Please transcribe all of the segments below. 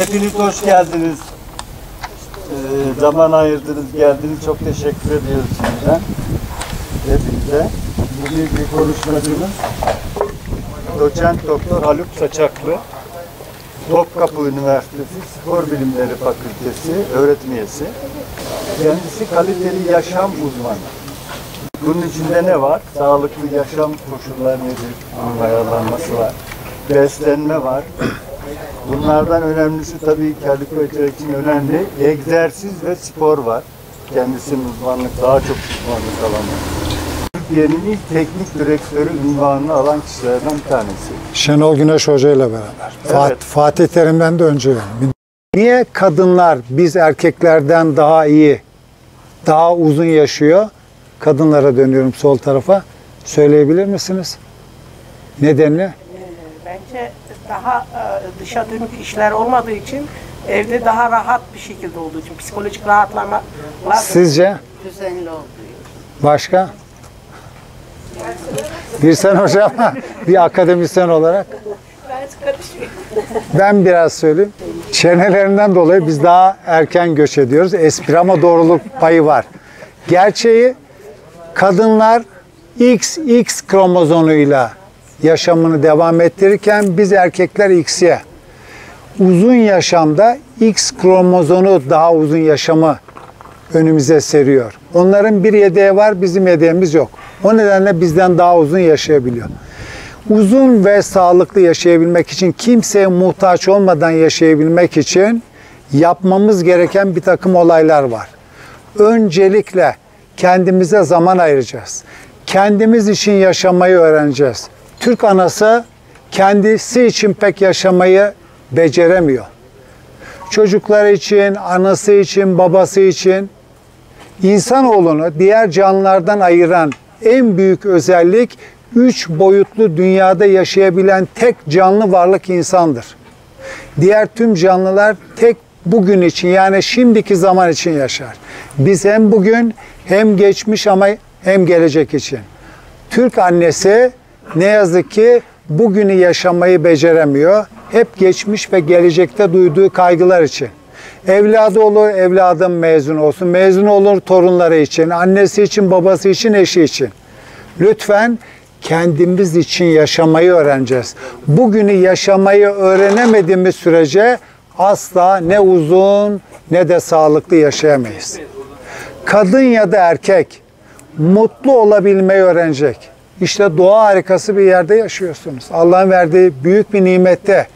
Hepiniz hoş geldiniz. Ee, zaman ayırdınız, geldiniz. Çok teşekkür ediyoruz sizden. Hepinize. Bugünkü konuşmacımız Doçent Doktor Haluk Saçaklı. Topkapı Üniversitesi Spor Bilimleri Fakültesi öğretim üyesi. Kendisi kaliteli yaşam uzmanı. Bunun içinde ne var? Sağlıklı yaşam koşulları nedir? Bunun ayarlanması var. Beslenme var. Bunlardan önemlisi tabii Kadıköy için önemli. Egzersiz ve spor var. Kendisinin uzmanlık, daha çok uzmanlık alanı. Türkiye'nin ilk teknik direktörü ünvanını alan kişilerden bir tanesi. Şenol Güneş Hoca ile beraber. Fat- Fatih Terim'den de önce yani. Niye kadınlar biz erkeklerden daha iyi, daha uzun yaşıyor? Kadınlara dönüyorum sol tarafa. Söyleyebilir misiniz? Nedenini? Bence daha e, dışa dönük işler olmadığı için evde daha rahat bir şekilde olduğu için psikolojik rahatlama Sizce? düzenli olduğu Başka? Bir sen hocam, bir akademisyen olarak. Ben biraz söyleyeyim. Çenelerinden dolayı biz daha erken göç ediyoruz. Espri ama doğruluk payı var. Gerçeği kadınlar XX kromozomuyla yaşamını devam ettirirken biz erkekler X'ye. Uzun yaşamda X kromozomu daha uzun yaşamı önümüze seriyor. Onların bir yedeği var, bizim yedeğimiz yok. O nedenle bizden daha uzun yaşayabiliyor. Uzun ve sağlıklı yaşayabilmek için, kimseye muhtaç olmadan yaşayabilmek için yapmamız gereken bir takım olaylar var. Öncelikle kendimize zaman ayıracağız. Kendimiz için yaşamayı öğreneceğiz. Türk anası kendisi için pek yaşamayı beceremiyor. Çocuklar için, anası için, babası için İnsanoğlunu diğer canlılardan ayıran en büyük özellik üç boyutlu dünyada yaşayabilen tek canlı varlık insandır. Diğer tüm canlılar tek bugün için yani şimdiki zaman için yaşar. Biz hem bugün hem geçmiş ama hem gelecek için. Türk annesi ne yazık ki bugünü yaşamayı beceremiyor. Hep geçmiş ve gelecekte duyduğu kaygılar için. Evladı olur, evladım mezun olsun. Mezun olur torunları için, annesi için, babası için, eşi için. Lütfen kendimiz için yaşamayı öğreneceğiz. Bugünü yaşamayı öğrenemediğimiz sürece asla ne uzun ne de sağlıklı yaşayamayız. Kadın ya da erkek mutlu olabilmeyi öğrenecek. İşte doğa harikası bir yerde yaşıyorsunuz. Allah'ın verdiği büyük bir nimette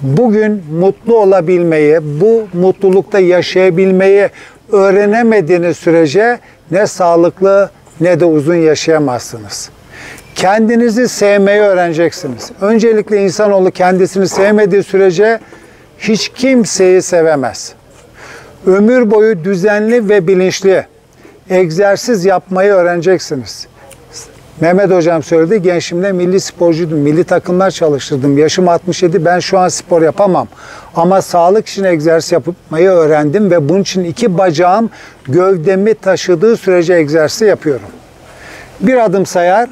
bugün mutlu olabilmeyi, bu mutlulukta yaşayabilmeyi öğrenemediğiniz sürece ne sağlıklı ne de uzun yaşayamazsınız. Kendinizi sevmeyi öğreneceksiniz. Öncelikle insanoğlu kendisini sevmediği sürece hiç kimseyi sevemez. Ömür boyu düzenli ve bilinçli egzersiz yapmayı öğreneceksiniz. Mehmet Hocam söyledi. Gençliğimde milli sporcuydum. Milli takımlar çalıştırdım. Yaşım 67. Ben şu an spor yapamam. Ama sağlık için egzersiz yapmayı öğrendim ve bunun için iki bacağım gövdemi taşıdığı sürece egzersiz yapıyorum. Bir adım sayar.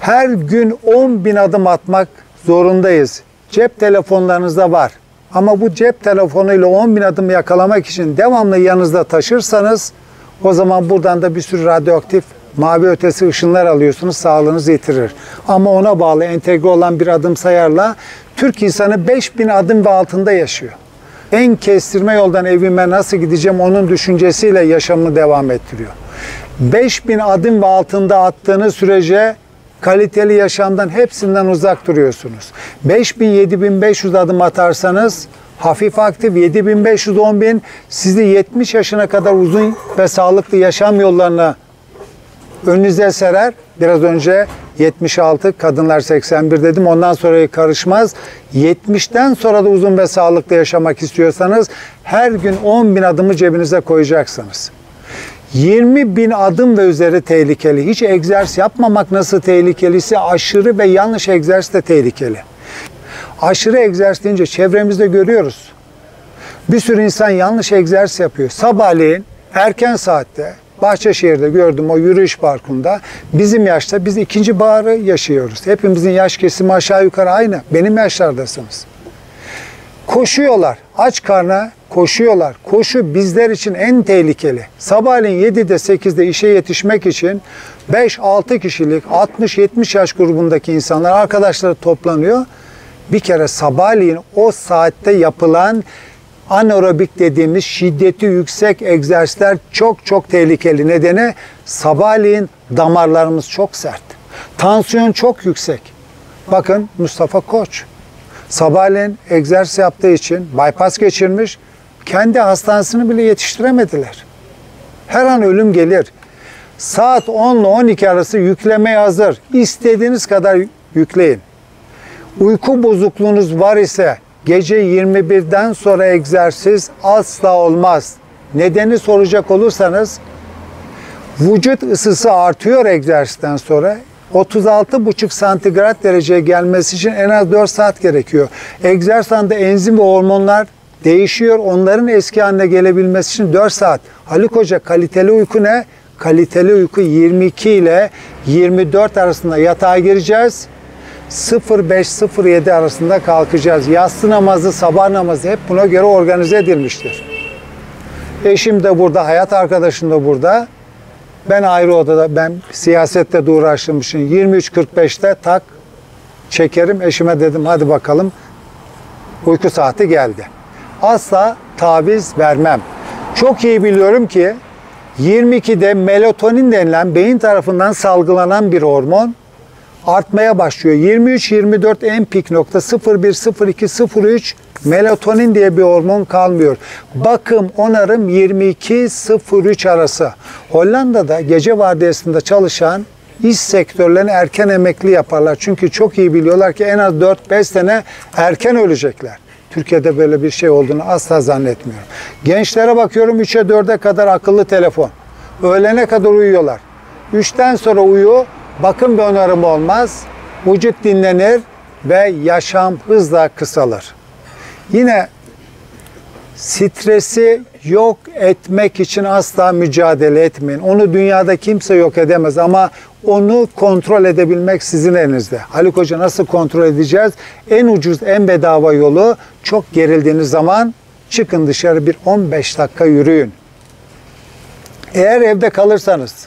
Her gün 10 bin adım atmak zorundayız. Cep telefonlarınızda var. Ama bu cep telefonuyla 10 bin adım yakalamak için devamlı yanınızda taşırsanız o zaman buradan da bir sürü radyoaktif mavi ötesi ışınlar alıyorsunuz, sağlığınızı yitirir. Ama ona bağlı entegre olan bir adım sayarla Türk insanı 5000 adım ve altında yaşıyor. En kestirme yoldan evime nasıl gideceğim onun düşüncesiyle yaşamını devam ettiriyor. 5000 adım ve altında attığınız sürece kaliteli yaşamdan hepsinden uzak duruyorsunuz. 5000 7500 adım atarsanız hafif aktif 7500 10000 sizi 70 yaşına kadar uzun ve sağlıklı yaşam yollarına önünüze serer. Biraz önce 76, kadınlar 81 dedim. Ondan sonra karışmaz. 70'ten sonra da uzun ve sağlıklı yaşamak istiyorsanız her gün 10 bin adımı cebinize koyacaksınız. 20 bin adım ve üzeri tehlikeli. Hiç egzersiz yapmamak nasıl tehlikeliyse aşırı ve yanlış egzersiz de tehlikeli. Aşırı egzersiz deyince çevremizde görüyoruz. Bir sürü insan yanlış egzersiz yapıyor. Sabahleyin erken saatte Bahçeşehir'de gördüm o yürüyüş parkında. Bizim yaşta biz ikinci baharı yaşıyoruz. Hepimizin yaş kesimi aşağı yukarı aynı. Benim yaşlardasınız. Koşuyorlar. Aç karna koşuyorlar. Koşu bizler için en tehlikeli. Sabahleyin 7'de 8'de işe yetişmek için 5-6 kişilik 60-70 yaş grubundaki insanlar arkadaşları toplanıyor. Bir kere sabahleyin o saatte yapılan anaerobik dediğimiz şiddeti yüksek egzersizler çok çok tehlikeli. Nedeni sabahleyin damarlarımız çok sert. Tansiyon çok yüksek. Bakın Mustafa Koç sabahleyin egzersiz yaptığı için bypass geçirmiş. Kendi hastanesini bile yetiştiremediler. Her an ölüm gelir. Saat 10 ile 12 arası yüklemeye hazır. İstediğiniz kadar yükleyin. Uyku bozukluğunuz var ise gece 21'den sonra egzersiz asla olmaz. Nedeni soracak olursanız vücut ısısı artıyor egzersizden sonra. 36,5 santigrat dereceye gelmesi için en az 4 saat gerekiyor. Egzersizde enzim ve hormonlar değişiyor. Onların eski haline gelebilmesi için 4 saat. Haluk Hoca kaliteli uyku ne? Kaliteli uyku 22 ile 24 arasında yatağa gireceğiz. 05-07 arasında kalkacağız. Yatsı namazı, sabah namazı hep buna göre organize edilmiştir. Eşim de burada, hayat arkadaşım da burada. Ben ayrı odada, ben siyasette de uğraştığım için 23.45'te tak çekerim. Eşime dedim hadi bakalım uyku saati geldi. Asla taviz vermem. Çok iyi biliyorum ki 22'de melatonin denilen beyin tarafından salgılanan bir hormon artmaya başlıyor. 23-24 en pik nokta 01-02-03 melatonin diye bir hormon kalmıyor. Bakım onarım 22-03 arası. Hollanda'da gece vardiyasında çalışan iş sektörlerini erken emekli yaparlar. Çünkü çok iyi biliyorlar ki en az 4-5 sene erken ölecekler. Türkiye'de böyle bir şey olduğunu asla zannetmiyorum. Gençlere bakıyorum 3'e 4'e kadar akıllı telefon. Öğlene kadar uyuyorlar. 3'ten sonra uyu, bakım ve onarım olmaz. Vücut dinlenir ve yaşam hızla kısalır. Yine stresi yok etmek için asla mücadele etmeyin. Onu dünyada kimse yok edemez ama onu kontrol edebilmek sizin elinizde. Haluk Hoca nasıl kontrol edeceğiz? En ucuz, en bedava yolu çok gerildiğiniz zaman çıkın dışarı bir 15 dakika yürüyün. Eğer evde kalırsanız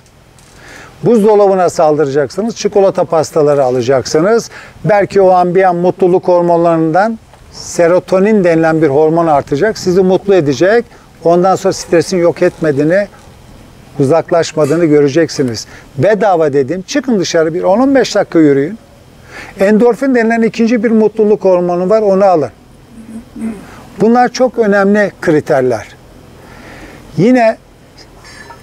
buzdolabına saldıracaksınız, çikolata pastaları alacaksınız. Belki o an bir an mutluluk hormonlarından serotonin denilen bir hormon artacak. Sizi mutlu edecek. Ondan sonra stresin yok etmediğini, uzaklaşmadığını göreceksiniz. Bedava dedim. Çıkın dışarı bir 10-15 dakika yürüyün. Endorfin denilen ikinci bir mutluluk hormonu var. Onu alın. Bunlar çok önemli kriterler. Yine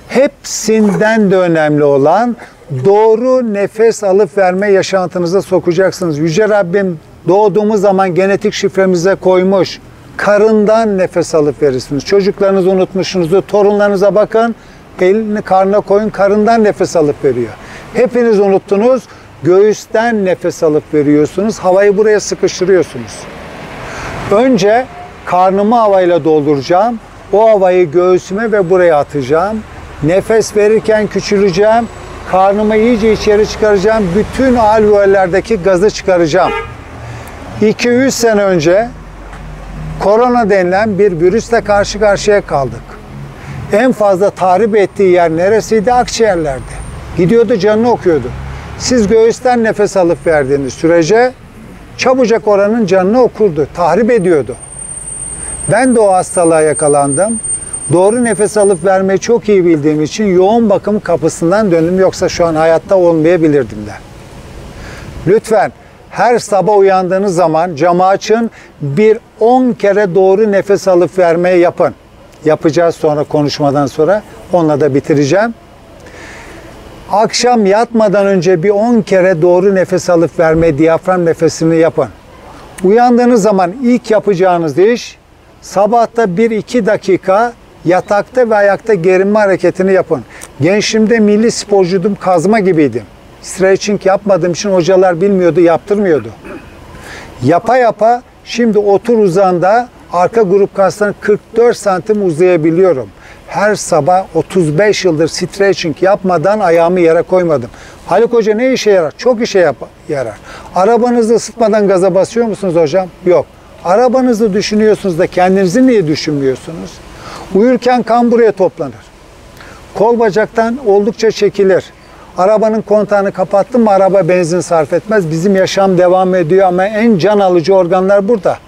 hepsinden de önemli olan doğru nefes alıp verme yaşantınıza sokacaksınız. Yüce Rabbim doğduğumuz zaman genetik şifremize koymuş. Karından nefes alıp verirsiniz. Çocuklarınızı unutmuşsunuzdur. Torunlarınıza bakın. Elini karnına koyun. Karından nefes alıp veriyor. Hepiniz unuttunuz. Göğüsten nefes alıp veriyorsunuz. Havayı buraya sıkıştırıyorsunuz. Önce karnımı havayla dolduracağım. O havayı göğsüme ve buraya atacağım. Nefes verirken küçüleceğim. Karnımı iyice içeri çıkaracağım. Bütün alveollerdeki gazı çıkaracağım. 2-3 sene önce korona denilen bir virüsle karşı karşıya kaldık. En fazla tahrip ettiği yer neresiydi? Akciğerlerdi. Gidiyordu canını okuyordu. Siz göğüsten nefes alıp verdiğiniz sürece çabucak oranın canını okurdu. Tahrip ediyordu. Ben de o hastalığa yakalandım. Doğru nefes alıp vermeyi çok iyi bildiğim için yoğun bakım kapısından döndüm. Yoksa şu an hayatta olmayabilirdim de. Lütfen her sabah uyandığınız zaman camı açın. Bir 10 kere doğru nefes alıp vermeye yapın. Yapacağız sonra konuşmadan sonra. Onunla da bitireceğim. Akşam yatmadan önce bir 10 kere doğru nefes alıp verme diyafram nefesini yapın. Uyandığınız zaman ilk yapacağınız iş sabahta 1-2 dakika yatakta ve ayakta gerinme hareketini yapın. Gençliğimde milli sporcuydum, kazma gibiydim. Stretching yapmadığım için hocalar bilmiyordu, yaptırmıyordu. Yapa yapa şimdi otur uzağında arka grup kaslarını 44 santim uzayabiliyorum. Her sabah 35 yıldır stretching yapmadan ayağımı yere koymadım. Haluk Hoca ne işe yarar? Çok işe yap yarar. Arabanızı ısıtmadan gaza basıyor musunuz hocam? Yok. Arabanızı düşünüyorsunuz da kendinizi niye düşünmüyorsunuz? Uyurken kan buraya toplanır. Kol bacaktan oldukça çekilir. Arabanın kontağını kapattın mı araba benzin sarf etmez. Bizim yaşam devam ediyor ama en can alıcı organlar burada.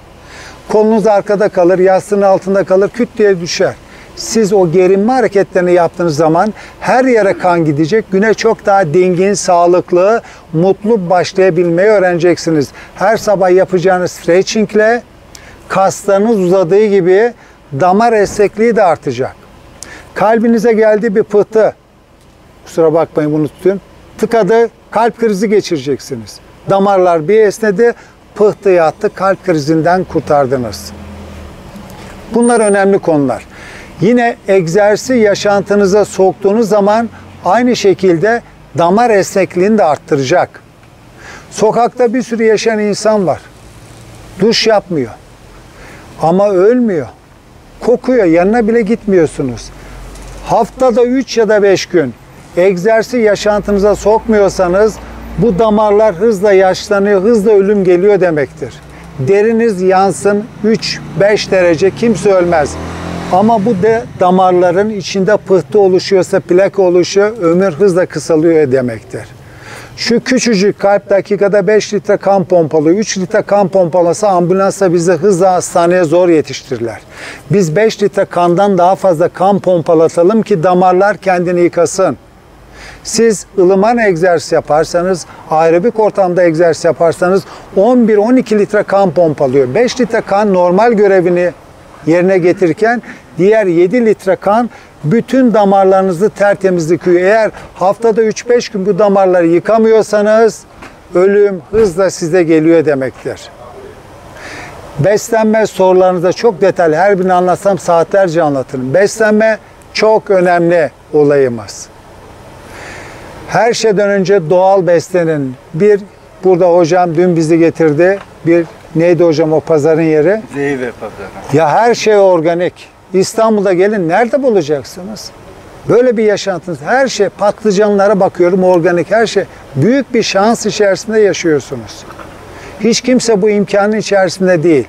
Kolunuz arkada kalır, yastığın altında kalır, küt diye düşer. Siz o gerinme hareketlerini yaptığınız zaman her yere kan gidecek. Güne çok daha dingin, sağlıklı, mutlu başlayabilmeyi öğreneceksiniz. Her sabah yapacağınız stretchingle kaslarınız uzadığı gibi damar esnekliği de artacak. Kalbinize geldi bir pıhtı. Kusura bakmayın bunu tutun. Tıkadı, kalp krizi geçireceksiniz. Damarlar bir esnedi, pıhtı yattı, kalp krizinden kurtardınız. Bunlar önemli konular. Yine egzersiz yaşantınıza soktuğunuz zaman aynı şekilde damar esnekliğini de arttıracak. Sokakta bir sürü yaşayan insan var. Duş yapmıyor. Ama ölmüyor. Kokuyor, yanına bile gitmiyorsunuz. Haftada 3 ya da 5 gün egzersiz yaşantınıza sokmuyorsanız bu damarlar hızla yaşlanıyor, hızla ölüm geliyor demektir. Deriniz yansın 3-5 derece kimse ölmez. Ama bu de damarların içinde pıhtı oluşuyorsa plak oluşuyor, ömür hızla kısalıyor demektir. Şu küçücük kalp dakikada 5 litre kan pompalıyor. 3 litre kan pompalasa ambulansla bizi hızla hastaneye zor yetiştirirler. Biz 5 litre kandan daha fazla kan pompalatalım ki damarlar kendini yıkasın. Siz ılıman egzersiz yaparsanız, aerobik ortamda egzersiz yaparsanız 11-12 litre kan pompalıyor. 5 litre kan normal görevini yerine getirirken diğer 7 litre kan bütün damarlarınızı tertemiz yıkıyor. Eğer haftada 3-5 gün bu damarları yıkamıyorsanız ölüm hızla size geliyor demektir. Beslenme sorularınızda çok detaylı her birini anlatsam saatlerce anlatırım. Beslenme çok önemli olayımız. Her şeyden önce doğal beslenin. Bir burada hocam dün bizi getirdi. Bir neydi hocam o pazarın yeri? Zeyve pazarı. Ya her şey organik. İstanbul'da gelin nerede bulacaksınız? Böyle bir yaşantınız. Her şey patlıcanlara bakıyorum organik her şey. Büyük bir şans içerisinde yaşıyorsunuz. Hiç kimse bu imkanın içerisinde değil.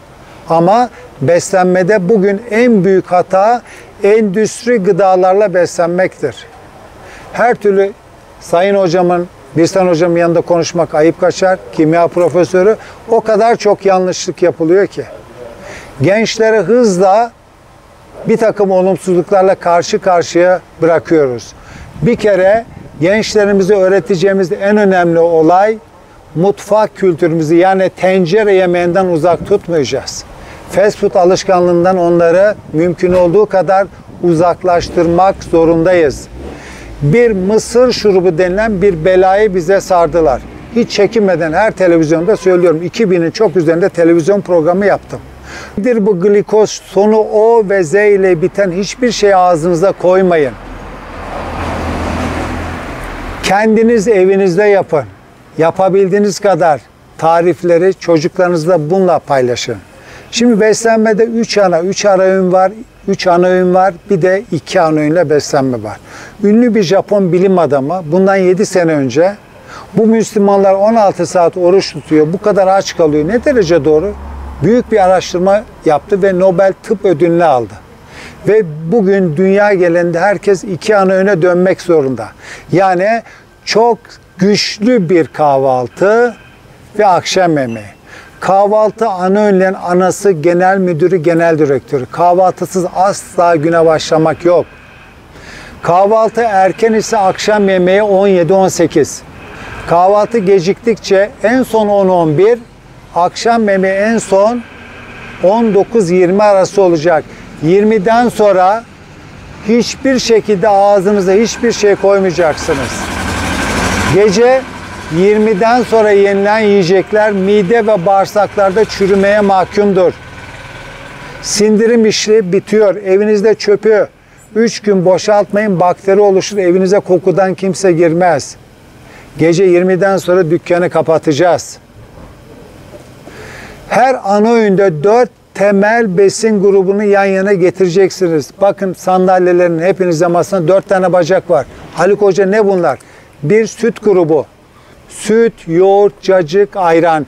Ama beslenmede bugün en büyük hata endüstri gıdalarla beslenmektir. Her türlü Sayın hocamın, Birsen hocamın yanında konuşmak ayıp kaçar. Kimya profesörü. O kadar çok yanlışlık yapılıyor ki. Gençleri hızla bir takım olumsuzluklarla karşı karşıya bırakıyoruz. Bir kere gençlerimize öğreteceğimiz en önemli olay mutfak kültürümüzü yani tencere yemeğinden uzak tutmayacağız. Fast food alışkanlığından onları mümkün olduğu kadar uzaklaştırmak zorundayız. Bir mısır şurubu denilen bir belayı bize sardılar. Hiç çekinmeden her televizyonda söylüyorum. 2000'in çok üzerinde televizyon programı yaptım. Nedir bu glikoz sonu O ve Z ile biten hiçbir şey ağzınıza koymayın. Kendiniz evinizde yapın. Yapabildiğiniz kadar tarifleri çocuklarınızla bununla paylaşın. Şimdi beslenmede 3 ana, 3 ara öğün var, 3 ana öğün var, bir de 2 ana öğünle beslenme var. Ünlü bir Japon bilim adamı bundan 7 sene önce bu Müslümanlar 16 saat oruç tutuyor, bu kadar aç kalıyor. Ne derece doğru? Büyük bir araştırma yaptı ve Nobel Tıp Ödülünü aldı. Ve bugün dünya genelinde herkes iki ana öğüne dönmek zorunda. Yani çok güçlü bir kahvaltı ve akşam yemeği. Kahvaltı ana öğünlerin anası genel müdürü, genel direktörü. Kahvaltısız asla güne başlamak yok. Kahvaltı erken ise akşam yemeği 17-18. Kahvaltı geciktikçe en son 10-11, akşam yemeği en son 19-20 arası olacak. 20'den sonra hiçbir şekilde ağzınıza hiçbir şey koymayacaksınız. Gece 20'den sonra yenilen yiyecekler mide ve bağırsaklarda çürümeye mahkumdur. Sindirim işi bitiyor. Evinizde çöpü 3 gün boşaltmayın bakteri oluşur. Evinize kokudan kimse girmez. Gece 20'den sonra dükkanı kapatacağız. Her ana öğünde 4 temel besin grubunu yan yana getireceksiniz. Bakın sandalyelerin hepinize masasında 4 tane bacak var. Haluk Hoca ne bunlar? Bir süt grubu. Süt, yoğurt, cacık, ayran,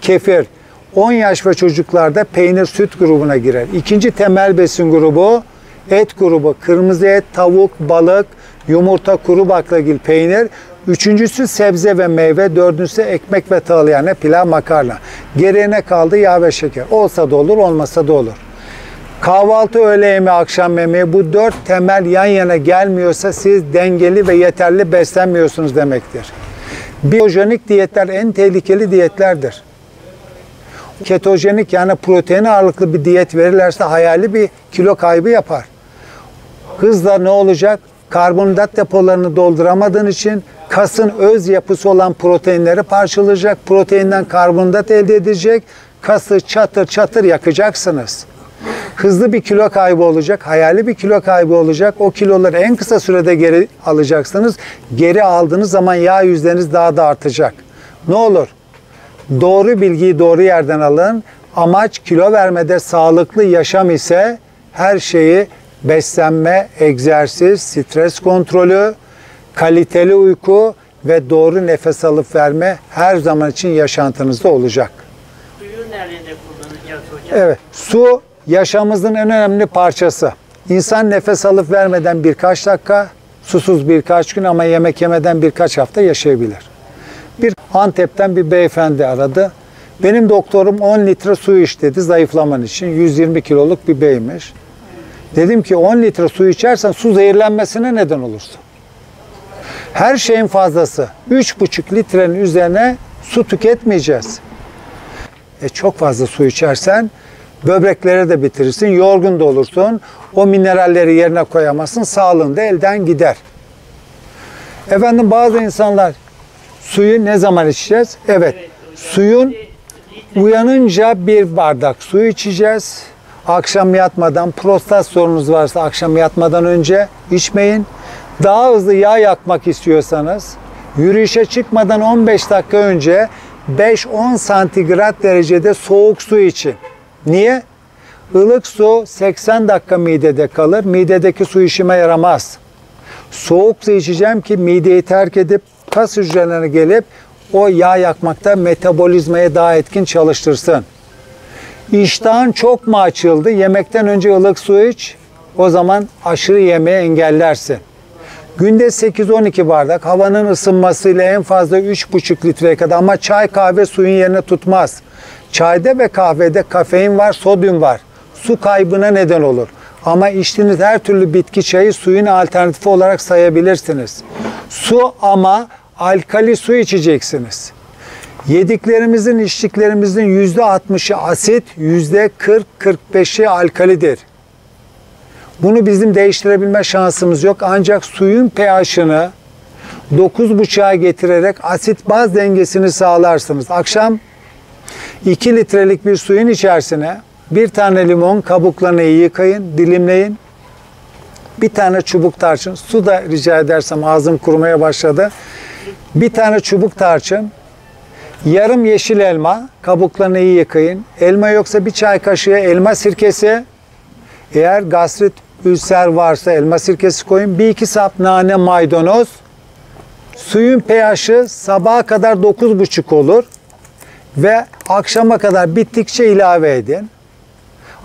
kefir. 10 yaş ve çocuklarda peynir süt grubuna girer. İkinci temel besin grubu et grubu. Kırmızı et, tavuk, balık, yumurta, kuru baklagil, peynir. Üçüncüsü sebze ve meyve. Dördüncüsü ekmek ve tahıl yani pilav, makarna. Geriye kaldı? Yağ ve şeker. Olsa da olur, olmasa da olur. Kahvaltı, öğle yemeği, akşam yemeği bu dört temel yan yana gelmiyorsa siz dengeli ve yeterli beslenmiyorsunuz demektir. Biyojenik diyetler en tehlikeli diyetlerdir. Ketojenik yani protein ağırlıklı bir diyet verirlerse hayali bir kilo kaybı yapar. Hızla ne olacak? Karbonhidrat depolarını dolduramadığın için kasın öz yapısı olan proteinleri parçalayacak. Proteinden karbonhidrat elde edecek. Kası çatır çatır yakacaksınız. Hızlı bir kilo kaybı olacak, hayali bir kilo kaybı olacak. O kiloları en kısa sürede geri alacaksınız. Geri aldığınız zaman yağ yüzleriniz daha da artacak. Ne olur? Doğru bilgiyi doğru yerden alın. Amaç kilo vermede sağlıklı yaşam ise her şeyi beslenme, egzersiz, stres kontrolü, kaliteli uyku ve doğru nefes alıp verme her zaman için yaşantınızda olacak. Suyu nerede kullanacağız hocam? Evet, su yaşamımızın en önemli parçası. İnsan nefes alıp vermeden birkaç dakika, susuz birkaç gün ama yemek yemeden birkaç hafta yaşayabilir. Bir Antep'ten bir beyefendi aradı. Benim doktorum 10 litre su iç dedi zayıflaman için. 120 kiloluk bir beymiş. Dedim ki 10 litre su içersen su zehirlenmesine neden olursun. Her şeyin fazlası. 3,5 litrenin üzerine su tüketmeyeceğiz. E çok fazla su içersen böbrekleri de bitirirsin, yorgun da olursun. O mineralleri yerine koyamazsın, sağlığın da elden gider. Efendim bazı insanlar suyu ne zaman içeceğiz? Evet, suyun uyanınca bir bardak su içeceğiz. Akşam yatmadan, prostat sorunuz varsa akşam yatmadan önce içmeyin. Daha hızlı yağ yakmak istiyorsanız yürüyüşe çıkmadan 15 dakika önce 5-10 santigrat derecede soğuk su için. Niye? Ilık su 80 dakika midede kalır. Midedeki su işime yaramaz. Soğuk su içeceğim ki mideyi terk edip kas hücrelerine gelip o yağ yakmakta metabolizmayı daha etkin çalıştırsın. İştahın çok mu açıldı? Yemekten önce ılık su iç. O zaman aşırı yemeği engellersin. Günde 8-12 bardak havanın ısınmasıyla en fazla 3,5 litreye kadar ama çay kahve suyun yerine tutmaz. Çayda ve kahvede kafein var, sodyum var. Su kaybına neden olur. Ama içtiğiniz her türlü bitki çayı suyun alternatifi olarak sayabilirsiniz. Su ama alkali su içeceksiniz. Yediklerimizin, içtiklerimizin %60'ı asit, %40-45'i alkalidir. Bunu bizim değiştirebilme şansımız yok. Ancak suyun pH'ını 9,5'a getirerek asit baz dengesini sağlarsınız. Akşam 2 litrelik bir suyun içerisine bir tane limon kabuklarını yıkayın, dilimleyin. Bir tane çubuk tarçın, su da rica edersem ağzım kurumaya başladı. Bir tane çubuk tarçın, yarım yeşil elma, kabuklarını iyi yıkayın. Elma yoksa bir çay kaşığı elma sirkesi, eğer gastrit ülser varsa elma sirkesi koyun. Bir iki sap nane maydanoz. Suyun pH'i sabaha kadar 9,5 olur. Ve akşama kadar bittikçe ilave edin.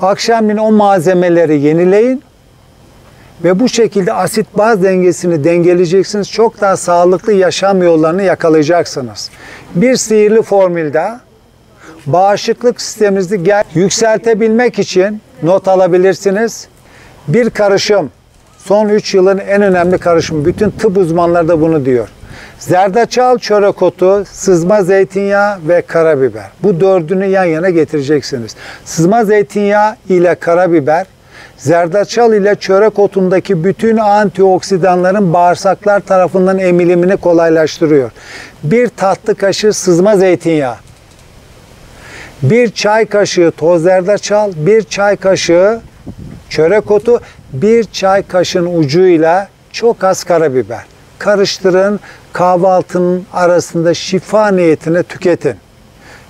Akşamleyin o malzemeleri yenileyin. Ve bu şekilde asit baz dengesini dengeleyeceksiniz. Çok daha sağlıklı yaşam yollarını yakalayacaksınız. Bir sihirli formülde bağışıklık sisteminizi gel- yükseltebilmek için not alabilirsiniz. Bir karışım, son 3 yılın en önemli karışımı. Bütün tıp uzmanları da bunu diyor. Zerdeçal, çörek otu, sızma zeytinyağı ve karabiber. Bu dördünü yan yana getireceksiniz. Sızma zeytinyağı ile karabiber, zerdeçal ile çörek otundaki bütün antioksidanların bağırsaklar tarafından emilimini kolaylaştırıyor. Bir tatlı kaşığı sızma zeytinyağı, bir çay kaşığı toz zerdeçal, bir çay kaşığı çörek otu, bir çay kaşığın ucuyla çok az karabiber. Karıştırın, kahvaltının arasında şifa niyetine tüketin.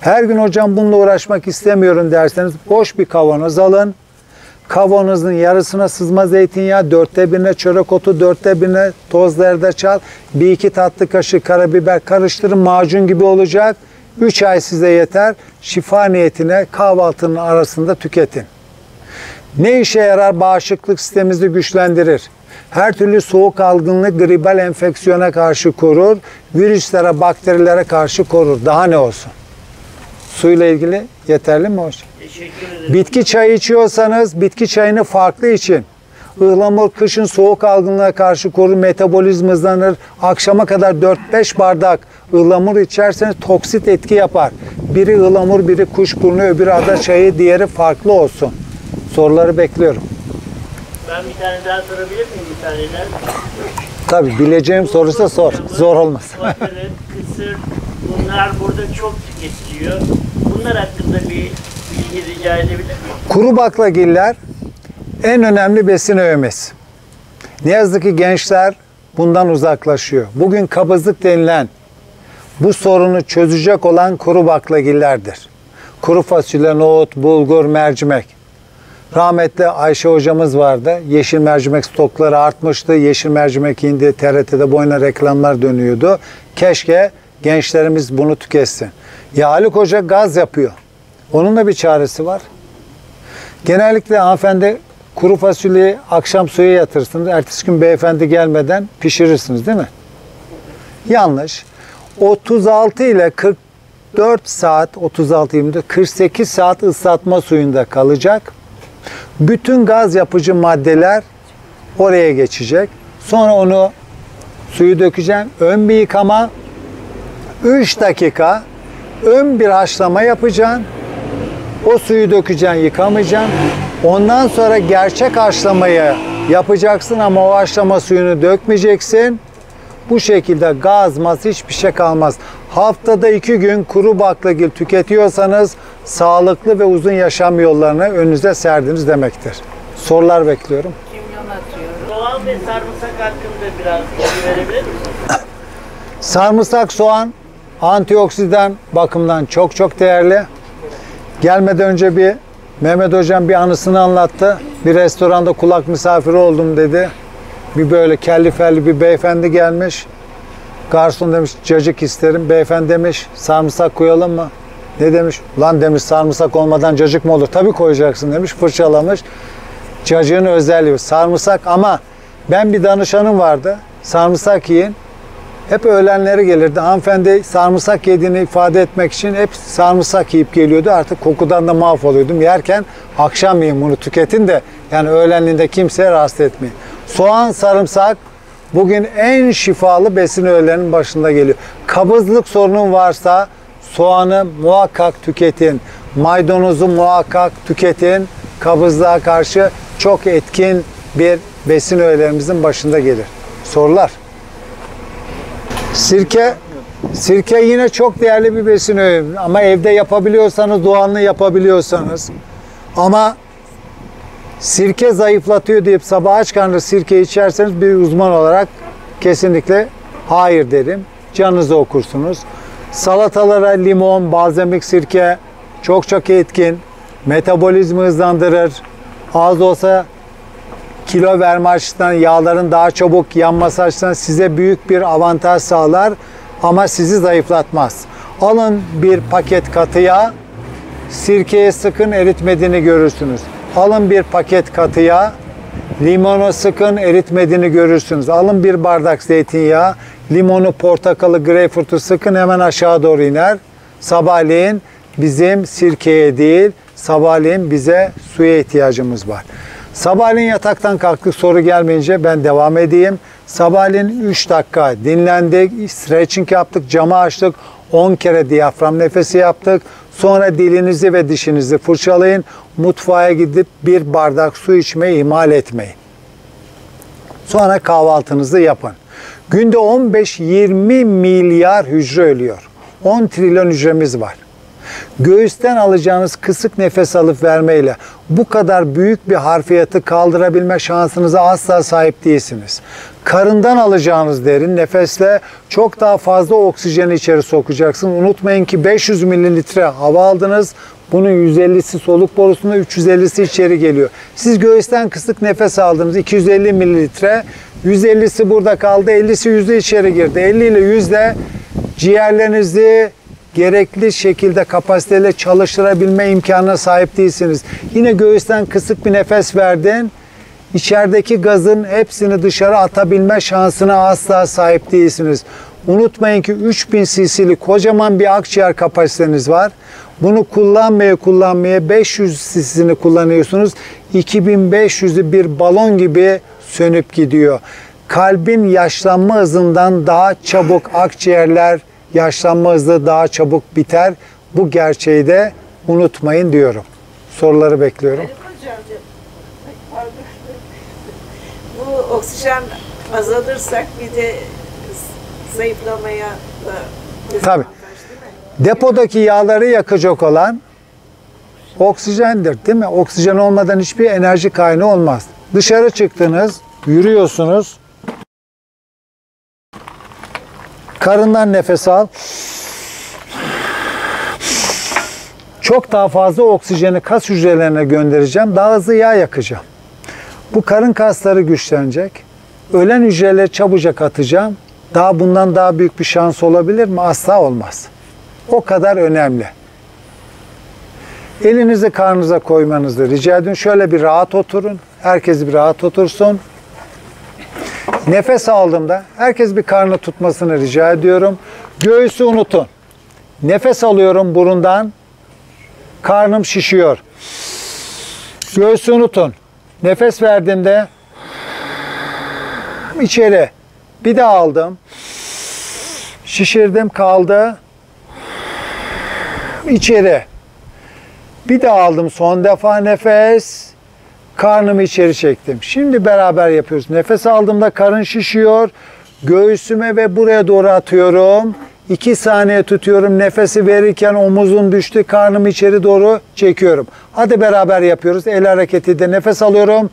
Her gün hocam bununla uğraşmak istemiyorum derseniz boş bir kavanoz alın. Kavanozun yarısına sızma zeytinyağı, dörtte birine çörek otu, dörtte birine toz zerdeçal, bir iki tatlı kaşığı karabiber karıştırın macun gibi olacak. 3 ay size yeter. Şifa niyetine kahvaltının arasında tüketin. Ne işe yarar? Bağışıklık sistemimizi güçlendirir. Her türlü soğuk algınlık, gribal enfeksiyona karşı korur. Virüslere, bakterilere karşı korur. Daha ne olsun? Suyla ilgili yeterli mi hocam? Bitki çayı içiyorsanız bitki çayını farklı için. Ihlamur kışın soğuk algınlığa karşı korur, metabolizma hızlanır. Akşama kadar 4-5 bardak ıhlamur içerseniz toksit etki yapar. Biri ıhlamur, biri kuşburnu, öbürü ada çayı, diğeri farklı olsun. Soruları bekliyorum. Ben bir tane daha sorabilir miyim bir taneler? Tabii bileceğim soruysa sor. Zor olmaz. Kısır, bunlar burada çok tüketiliyor. Bunlar hakkında bir bilgi rica edebilir miyim? Kuru baklagiller en önemli besin öğemiz. Ne yazık ki gençler bundan uzaklaşıyor. Bugün kabızlık denilen bu sorunu çözecek olan kuru baklagillerdir. Kuru fasulye, nohut, bulgur, mercimek. Rahmetli Ayşe hocamız vardı. Yeşil mercimek stokları artmıştı. Yeşil mercimek indi. TRT'de boyuna reklamlar dönüyordu. Keşke gençlerimiz bunu tüketsin. Ya Haluk Hoca gaz yapıyor. Onun da bir çaresi var. Genellikle hanımefendi kuru fasulyeyi akşam suya yatırırsınız. Ertesi gün beyefendi gelmeden pişirirsiniz değil mi? Yanlış. 36 ile 44 saat 36 24 48 saat ıslatma suyunda kalacak. Bütün gaz yapıcı maddeler oraya geçecek. Sonra onu suyu dökeceğim. Ön bir yıkama 3 dakika ön bir haşlama yapacaksın. O suyu dökeceksin, yıkamayacaksın. Ondan sonra gerçek haşlamayı yapacaksın ama o haşlama suyunu dökmeyeceksin. Bu şekilde gaz, mas hiçbir şey kalmaz. Haftada iki gün kuru baklagil tüketiyorsanız sağlıklı ve uzun yaşam yollarını önünüze serdiniz demektir. Sorular bekliyorum. Kimyon atıyorum. Soğan ve sarımsak hakkında biraz bilgi verebilir misiniz? Sarımsak, soğan antioksidan bakımından çok çok değerli. Gelmeden önce bir Mehmet Hocam bir anısını anlattı. Bir restoranda kulak misafiri oldum dedi. Bir böyle kelli felli bir beyefendi gelmiş. Garson demiş cacık isterim. Beyefendi demiş sarımsak koyalım mı? Ne demiş? Lan demiş sarımsak olmadan cacık mı olur? Tabii koyacaksın demiş. Fırçalamış. Cacığın özelliği sarımsak ama ben bir danışanım vardı. Sarımsak yiyin. Hep öğlenleri gelirdi. Hanımefendi sarımsak yediğini ifade etmek için hep sarımsak yiyip geliyordu. Artık kokudan da mahvoluyordum. Yerken akşam yiyin bunu tüketin de yani öğlenliğinde kimseye rahatsız etmeyin. Soğan, sarımsak bugün en şifalı besin öğelerinin başında geliyor. Kabızlık sorunun varsa soğanı muhakkak tüketin. Maydanozu muhakkak tüketin. Kabızlığa karşı çok etkin bir besin öğelerimizin başında gelir. Sorular? Sirke sirke yine çok değerli bir besin öğü ama evde yapabiliyorsanız doğanlı yapabiliyorsanız ama sirke zayıflatıyor deyip sabah aç karnına sirke içerseniz bir uzman olarak kesinlikle hayır derim. Canınızı okursunuz. Salatalara limon, balzamik sirke çok çok etkin. Metabolizmi hızlandırır. Az olsa kilo verme açısından yağların daha çabuk yanması açısından size büyük bir avantaj sağlar ama sizi zayıflatmaz. Alın bir paket katı yağ, sirkeye sıkın eritmediğini görürsünüz. Alın bir paket katı yağ, limonu sıkın eritmediğini görürsünüz. Alın bir bardak zeytinyağı, limonu, portakalı, greyfurtu sıkın hemen aşağı doğru iner. Sabahleyin bizim sirkeye değil, sabahleyin bize suya ihtiyacımız var. Sabahleyin yataktan kalktık soru gelmeyince ben devam edeyim. Sabahleyin 3 dakika dinlendik, stretching yaptık, camı açtık, 10 kere diyafram nefesi yaptık. Sonra dilinizi ve dişinizi fırçalayın. Mutfağa gidip bir bardak su içmeyi ihmal etmeyin. Sonra kahvaltınızı yapın. Günde 15-20 milyar hücre ölüyor. 10 trilyon hücremiz var. Göğüsten alacağınız kısık nefes alıp vermeyle bu kadar büyük bir harfiyatı kaldırabilme şansınıza asla sahip değilsiniz. Karından alacağınız derin nefesle çok daha fazla oksijeni içeri sokacaksın. Unutmayın ki 500 mililitre hava aldınız. Bunun 150'si soluk borusunda 350'si içeri geliyor. Siz göğüsten kısık nefes aldınız 250 mililitre. 150'si burada kaldı 50'si yüzde içeri girdi. 50 ile yüzde ciğerlerinizi gerekli şekilde kapasiteyle çalıştırabilme imkanına sahip değilsiniz. Yine göğüsten kısık bir nefes verdin. İçerideki gazın hepsini dışarı atabilme şansına asla sahip değilsiniz. Unutmayın ki 3000 cc'lik kocaman bir akciğer kapasiteniz var. Bunu kullanmaya kullanmaya 500 cc'sini kullanıyorsunuz. 2500'ü bir balon gibi sönüp gidiyor. Kalbin yaşlanma hızından daha çabuk akciğerler yaşlanma hızı daha çabuk biter. Bu gerçeği de unutmayın diyorum. Soruları bekliyorum. Bu oksijen azalırsak bir de zayıflamaya da Tabii. Depodaki yağları yakacak olan oksijendir değil mi? Oksijen olmadan hiçbir enerji kaynağı olmaz. Dışarı çıktınız, yürüyorsunuz. Karından nefes al. Çok daha fazla oksijeni kas hücrelerine göndereceğim. Daha hızlı yağ yakacağım. Bu karın kasları güçlenecek. Ölen hücreleri çabucak atacağım. Daha bundan daha büyük bir şans olabilir mi? Asla olmaz. O kadar önemli. Elinizi karnınıza koymanızı rica ediyorum. Şöyle bir rahat oturun. Herkes bir rahat otursun. Nefes aldığımda herkes bir karnı tutmasını rica ediyorum. Göğüsü unutun. Nefes alıyorum burundan. Karnım şişiyor. Göğsü unutun. Nefes verdiğimde içeri. Bir daha aldım. Şişirdim kaldı. İçeri. Bir daha aldım son defa nefes. Karnımı içeri çektim. Şimdi beraber yapıyoruz. Nefes aldığımda karın şişiyor. Göğsüme ve buraya doğru atıyorum. 2 saniye tutuyorum. Nefesi verirken omuzum düştü. Karnımı içeri doğru çekiyorum. Hadi beraber yapıyoruz. El hareketi de nefes alıyorum.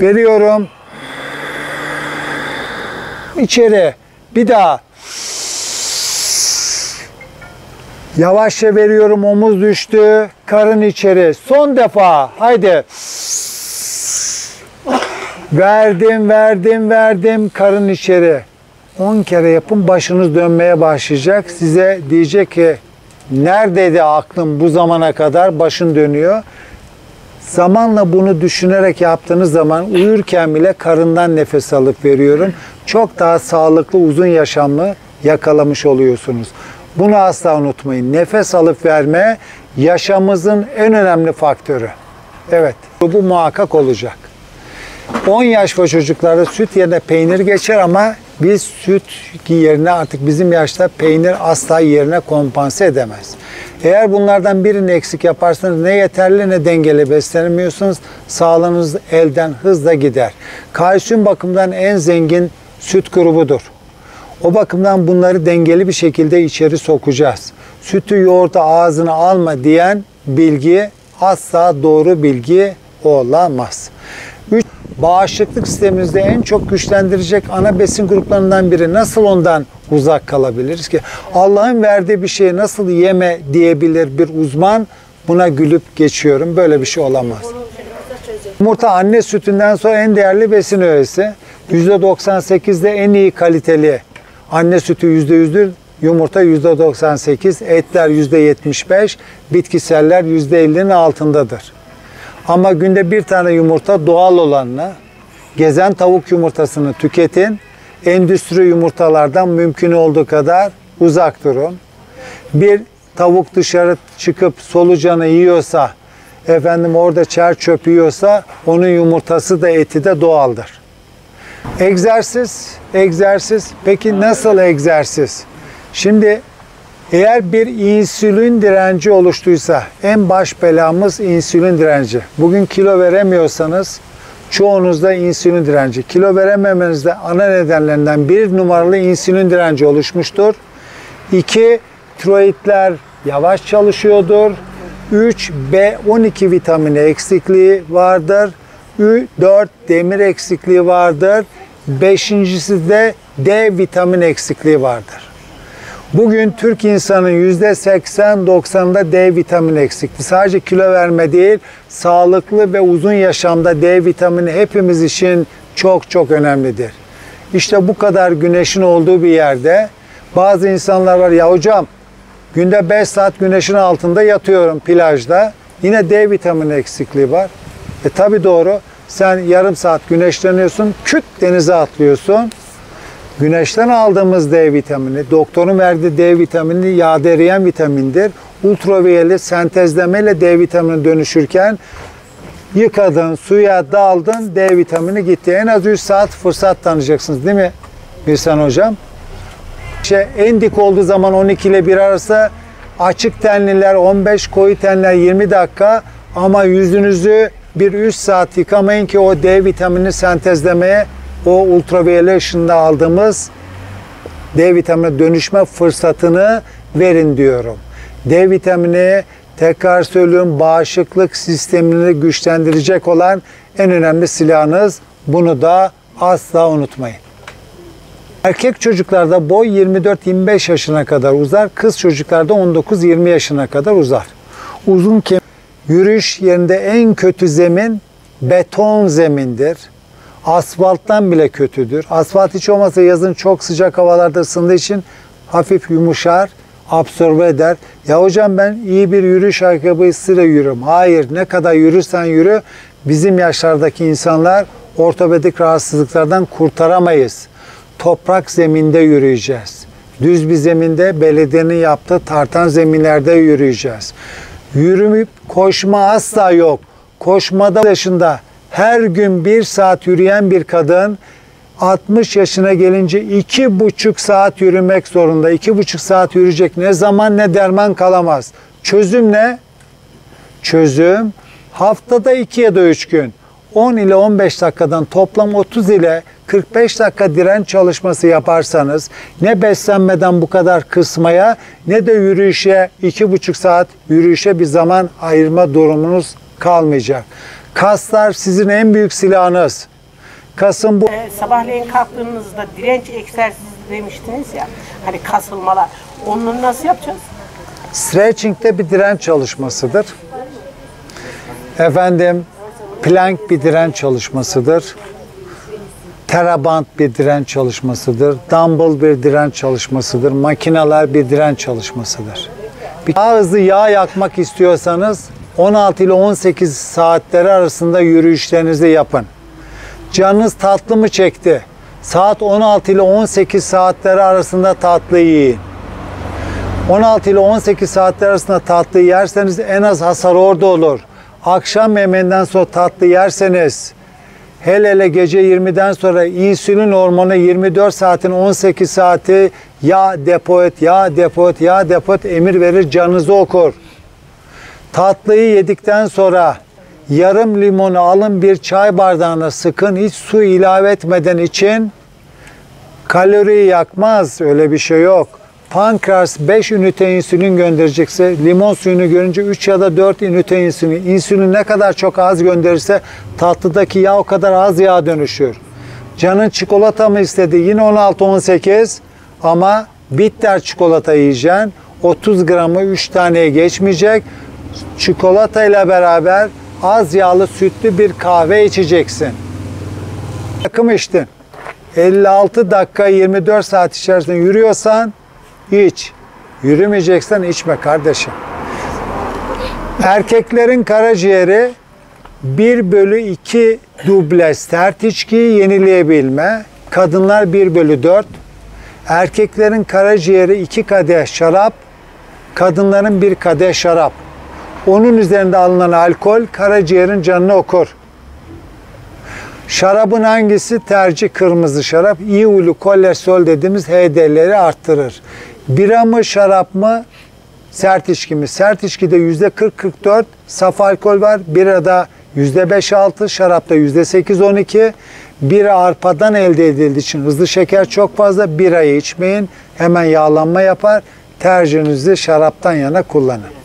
Veriyorum. İçeri. Bir daha. Yavaşça veriyorum. Omuz düştü. Karın içeri. Son defa. Haydi. Verdim, verdim, verdim. Karın içeri. 10 kere yapın. Başınız dönmeye başlayacak. Size diyecek ki neredeydi aklım bu zamana kadar? Başın dönüyor. Zamanla bunu düşünerek yaptığınız zaman uyurken bile karından nefes alıp veriyorum. Çok daha sağlıklı, uzun yaşamlı yakalamış oluyorsunuz. Bunu asla unutmayın. Nefes alıp verme yaşamımızın en önemli faktörü. Evet, bu muhakkak olacak. 10 yaş ve çocuklarda süt yerine peynir geçer ama biz süt yerine artık bizim yaşta peynir asla yerine kompanse edemez. Eğer bunlardan birini eksik yaparsanız ne yeterli ne dengeli beslenemiyorsunuz. Sağlığınız elden hızla gider. Kalsiyum bakımından en zengin süt grubudur. O bakımdan bunları dengeli bir şekilde içeri sokacağız. Sütü yoğurdu ağzına alma diyen bilgi asla doğru bilgi olamaz. Üç, bağışıklık sistemimizde en çok güçlendirecek ana besin gruplarından biri. Nasıl ondan uzak kalabiliriz ki? Allah'ın verdiği bir şeyi nasıl yeme diyebilir bir uzman? Buna gülüp geçiyorum. Böyle bir şey olamaz. Yumurta anne sütünden sonra en değerli besin öğesi. %98'de en iyi kaliteli. Anne sütü %100'dür. Yumurta %98, etler %75, bitkiseller %50'nin altındadır. Ama günde bir tane yumurta doğal olanla gezen tavuk yumurtasını tüketin. Endüstri yumurtalardan mümkün olduğu kadar uzak durun. Bir tavuk dışarı çıkıp solucanı yiyorsa, efendim orada çer çöp yiyorsa onun yumurtası da eti de doğaldır. Egzersiz, egzersiz. Peki nasıl egzersiz? Şimdi eğer bir insülin direnci oluştuysa en baş belamız insülin direnci. Bugün kilo veremiyorsanız çoğunuzda insülin direnci. Kilo verememenizde ana nedenlerinden bir numaralı insülin direnci oluşmuştur. İki, tiroidler yavaş çalışıyordur. 3 B12 vitamini eksikliği vardır. 4 demir eksikliği vardır. Beşincisi de D vitamin eksikliği vardır. Bugün Türk insanın %80-90'da D vitamini eksikliği. Sadece kilo verme değil, sağlıklı ve uzun yaşamda D vitamini hepimiz için çok çok önemlidir. İşte bu kadar güneşin olduğu bir yerde Bazı insanlar var ya hocam günde 5 saat güneşin altında yatıyorum plajda. Yine D vitamini eksikliği var. E tabi doğru. Sen yarım saat güneşleniyorsun, küt denize atlıyorsun. Güneşten aldığımız D vitamini, doktorun verdiği D vitamini yağda eriyen vitamindir. Ultraviyeli sentezlemeyle D vitamini dönüşürken yıkadın, suya daldın, D vitamini gitti. En az 3 saat fırsat tanıyacaksınız değil mi Birsen Hocam? İşte en dik olduğu zaman 12 ile 1 arası açık tenliler 15, koyu tenliler 20 dakika ama yüzünüzü bir 3 saat yıkamayın ki o D vitamini sentezlemeye o ultraviyole ışında aldığımız D vitamini dönüşme fırsatını verin diyorum. D vitamini tekrar söylüyorum bağışıklık sistemini güçlendirecek olan en önemli silahınız. Bunu da asla unutmayın. Erkek çocuklarda boy 24-25 yaşına kadar uzar, kız çocuklarda 19-20 yaşına kadar uzar. Uzun kem yürüyüş yerinde en kötü zemin beton zemindir. Asfalttan bile kötüdür. Asfalt hiç olmazsa yazın çok sıcak havalarda ısındığı için hafif yumuşar, absorbe eder. Ya hocam ben iyi bir yürüyüş ayakkabısıyla yürürüm. Hayır, ne kadar yürürsen yürü bizim yaşlardaki insanlar ortopedik rahatsızlıklardan kurtaramayız. Toprak zeminde yürüyeceğiz. Düz bir zeminde belediyenin yaptığı tartan zeminlerde yürüyeceğiz. Yürümüp koşma asla yok. Koşmada yaşında her gün bir saat yürüyen bir kadın 60 yaşına gelince iki buçuk saat yürümek zorunda. İki buçuk saat yürüyecek ne zaman ne derman kalamaz. Çözüm ne? Çözüm haftada iki ya da üç gün 10 ile 15 dakikadan toplam 30 ile 45 dakika direnç çalışması yaparsanız ne beslenmeden bu kadar kısmaya ne de yürüyüşe iki buçuk saat yürüyüşe bir zaman ayırma durumunuz kalmayacak. Kaslar sizin en büyük silahınız. Kasın bu E, sabahleyin kalktığınızda direnç egzersizi demiştiniz ya. Hani kasılmalar. Onu nasıl yapacağız? Stretching de bir direnç çalışmasıdır. Efendim plank bir direnç çalışmasıdır. Teraband bir direnç çalışmasıdır. Dumbbell bir direnç çalışmasıdır. Makineler bir direnç çalışmasıdır. Daha hızlı yağ yakmak istiyorsanız 16 ile 18 saatleri arasında yürüyüşlerinizi yapın. Canınız tatlı mı çekti? Saat 16 ile 18 saatleri arasında tatlı yiyin. 16 ile 18 saatler arasında tatlı yerseniz en az hasar orada olur. Akşam yemeğinden sonra tatlı yerseniz hele hele gece 20'den sonra insülin hormonu 24 saatin 18 saati yağ depo et, yağ depo et, yağ depo et emir verir canınızı okur. Tatlıyı yedikten sonra yarım limonu alın bir çay bardağına sıkın hiç su ilave etmeden için kaloriyi yakmaz öyle bir şey yok. Pankreas 5 ünite insülin gönderecekse limon suyunu görünce 3 ya da 4 ünite insülin. İnsülin ne kadar çok az gönderirse tatlıdaki yağ o kadar az yağ dönüşür. Canın çikolata mı istedi? Yine 16-18 ama bitter çikolata yiyeceksin. 30 gramı 3 taneye geçmeyecek. Çikolata ile beraber az yağlı sütlü bir kahve içeceksin. Takım içtin. 56 dakika 24 saat içerisinde yürüyorsan iç. Yürümeyeceksen içme kardeşim. Erkeklerin karaciğeri 1 bölü 2 duble sert içkiyi yenileyebilme. Kadınlar 1 bölü 4. Erkeklerin karaciğeri 2 kadeh şarap. Kadınların 1 kadeh şarap. Onun üzerinde alınan alkol karaciğerin canını okur. Şarabın hangisi tercih kırmızı şarap? İyi huylu kolesterol dediğimiz HDL'leri arttırır. Bira mı şarap mı? Sert içki mi? Sert içkide yüzde 40-44 saf alkol var. Birada yüzde 5-6, şarapta yüzde 8-12. Bira arpadan elde edildiği için hızlı şeker çok fazla. Birayı içmeyin. Hemen yağlanma yapar. Tercihinizi şaraptan yana kullanın.